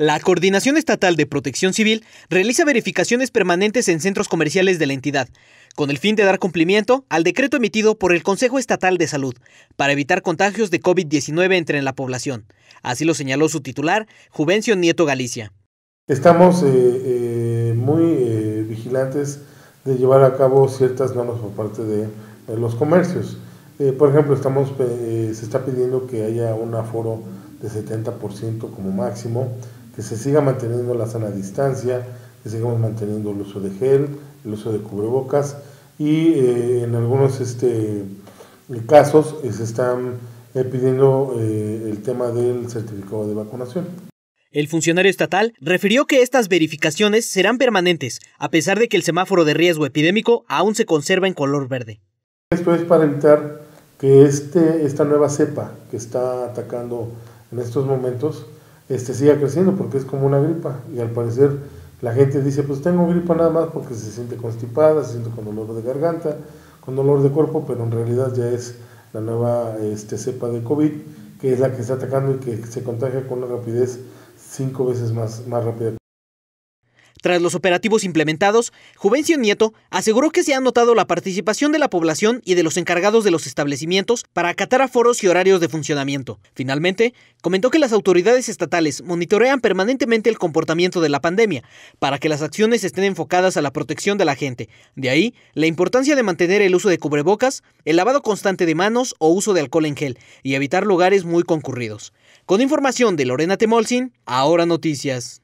La Coordinación Estatal de Protección Civil realiza verificaciones permanentes en centros comerciales de la entidad, con el fin de dar cumplimiento al decreto emitido por el Consejo Estatal de Salud para evitar contagios de COVID-19 entre la población. Así lo señaló su titular, Juvencio Nieto Galicia. Estamos eh, eh, muy eh, vigilantes de llevar a cabo ciertas normas por parte de los comercios. por ejemplo, estamos, se está pidiendo que haya un aforo de 70% como máximo que se siga manteniendo la sana distancia, que sigamos manteniendo el uso de gel, el uso de cubrebocas y eh, en algunos este, casos eh, se están eh, pidiendo el tema del certificado de vacunación. El funcionario estatal refirió que estas verificaciones serán permanentes, a pesar de que el semáforo de riesgo epidémico aún se conserva en color verde. Esto es para evitar que este, esta nueva cepa que está atacando en estos momentos este, siga creciendo porque es como una gripa. Y al parecer la gente dice pues tengo gripa nada más porque se siente constipada, se siente con dolor de garganta, con dolor de cuerpo, pero en realidad ya es la nueva este, cepa de COVID que es la que está atacando y que se contagia con una rapidez cinco veces más, más rápida tras los operativos implementados, Juvencio Nieto aseguró que se ha notado la participación de la población y de los encargados de los establecimientos para acatar aforos y horarios de funcionamiento. Finalmente, comentó que las autoridades estatales monitorean permanentemente el comportamiento de la pandemia para que las acciones estén enfocadas a la protección de la gente. De ahí, la importancia de mantener el uso de cubrebocas, el lavado constante de manos o uso de alcohol en gel y evitar lugares muy concurridos. Con información de Lorena Temolsin, ahora noticias.